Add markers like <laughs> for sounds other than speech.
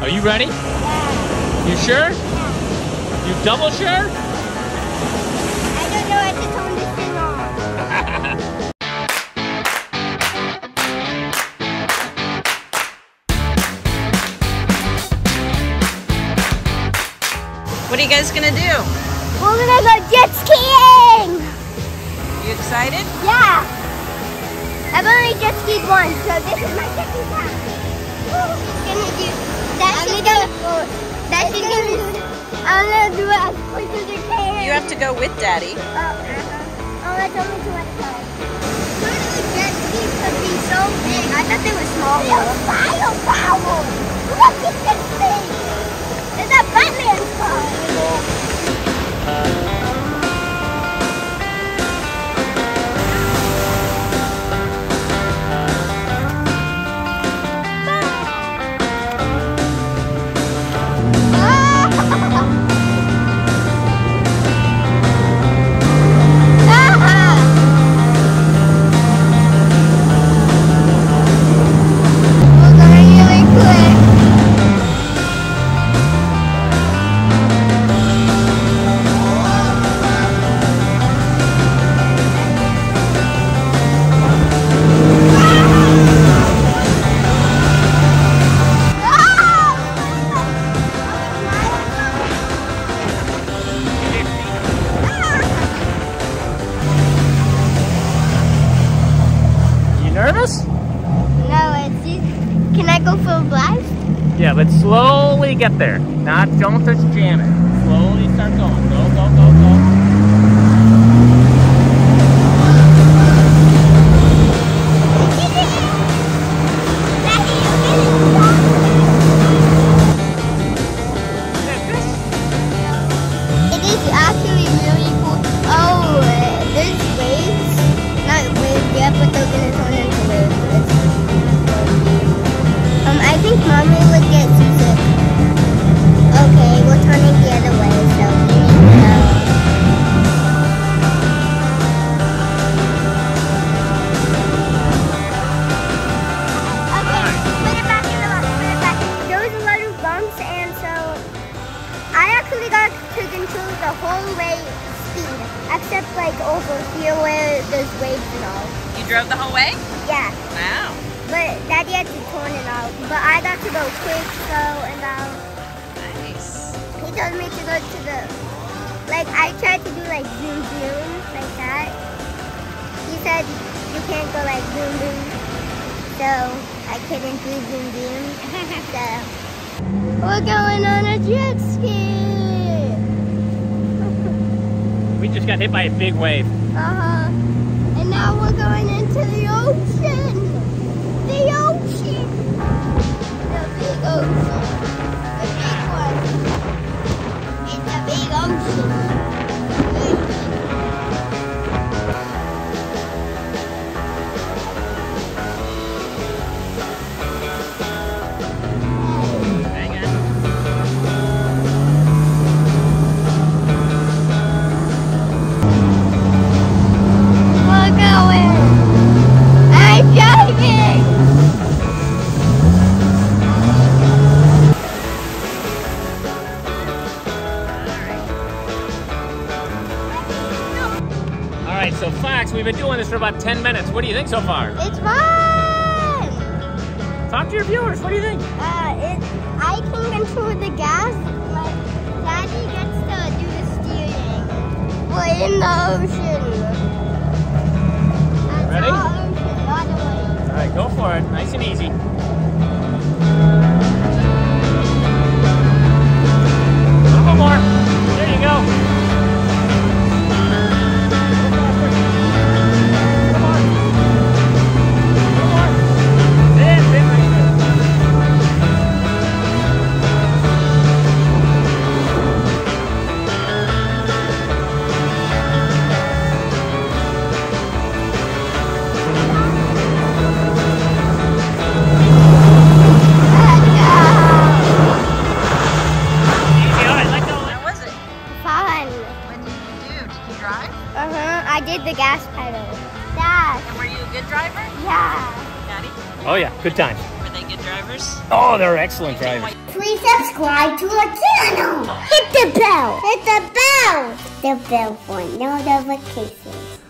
Are you ready? Yeah. You sure? You double sure? I don't know how to turn this thing on. What are you guys gonna do? We're gonna go jet skiing! You excited? Yeah! I've only jet skied once, so this is my second time. Gonna do that I'm gonna do I'm gonna do it as quick as I can. You have to go with Daddy. Oh, uh-huh. Oh, that's only two at a time. I thought they were small. Yeah, but slowly get there. Not don't just jam it. Slowly start going. Go, go, go, go. It is actually really cool. Oh, there's waves. Not waves yet, but they're gonna turn into waves. Um, I think mommy to control the whole way speed, except like over here where there's waves and all. You drove the whole way? Yeah, Wow. but Daddy had to turn it out. But I got to go quick, slow, and out. Nice. He told me to go to the, like I tried to do like zoom zoom, like that. He said you can't go like zoom zoom, so I couldn't do zoom zoom. <laughs> so we're going on a jet ski. Just got hit by a big wave. Uh-huh. And now we're going into the ocean. Right, so Fox, we've been doing this for about 10 minutes. What do you think so far? It's fun. Talk to your viewers. What do you think? Uh, it, I can control the gas. Like, Daddy gets to do the steering. We're in the ocean. Ready? all ocean, not the way. All right, go for it. Nice and easy. Uh-huh. I did the gas pedal. Yeah. And were you a good driver? Yeah. Daddy? Oh, yeah. Good time. Were they good drivers? Oh, they're excellent drivers. Please subscribe to our channel. Hit the bell. Hit the bell. The bell for notifications.